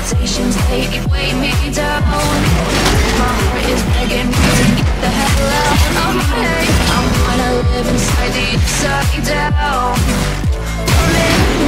expectations They weighing me down. My heart is begging me to get the hell out of head. I wanna live inside the upside down. Eliminate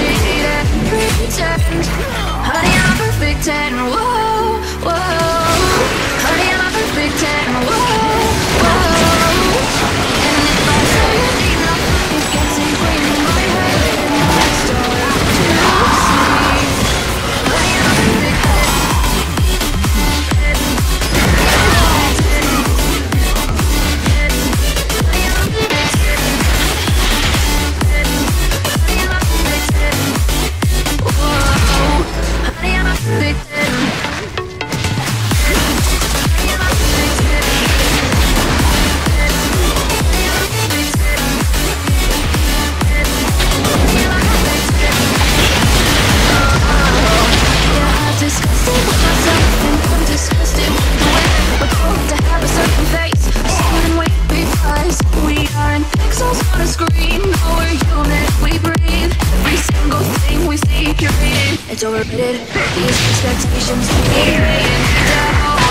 Honey, we aren't pixels on a screen. No, we're human, we breathe. Every single thing we see. It's overrated. These expectations down.